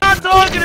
何だおいで!